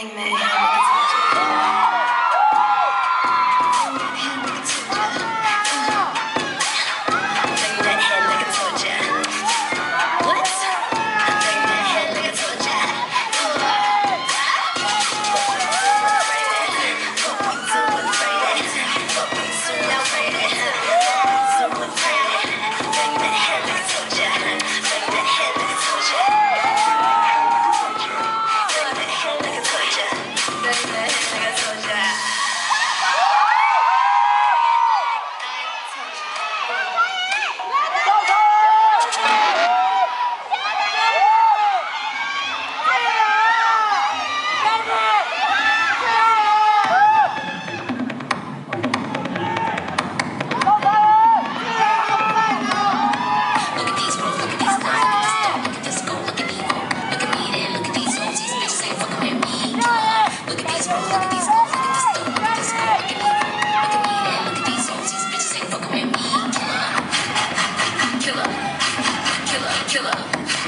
Amen. killer, killer.